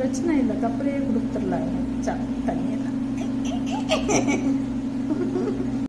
பிரச்சனை இல்லை. கப்பலையே கொடுத்துடலாம். தண்ணியெல்லாம்.